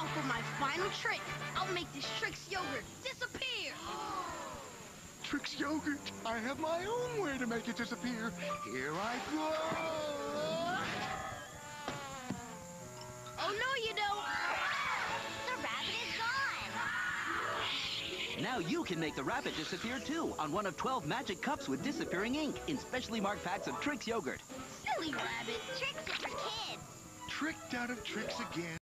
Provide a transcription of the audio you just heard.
Now for my final trick. I'll make this Trix yogurt disappear. Trix yogurt. I have my own way to make it disappear. Here I go. Oh, no, you don't. The rabbit is gone. Now you can make the rabbit disappear too on one of 12 magic cups with disappearing ink in specially marked packs of Trix yogurt. Silly rabbit. Trix are for kids. Tricked out of Trix again.